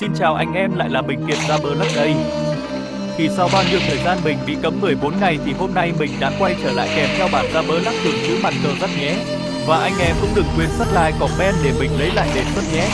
Xin chào anh em, lại là Bình Kiệt ra bơ lắc đây. Thì sau bao nhiêu thời gian mình bị cấm 14 ngày thì hôm nay mình đã quay trở lại kèm theo bản ra bơ lắc thường chữ mặt cờ rất nhé. Và anh em cũng đừng quên sắt like, comment để mình lấy lại đề xuất nhé.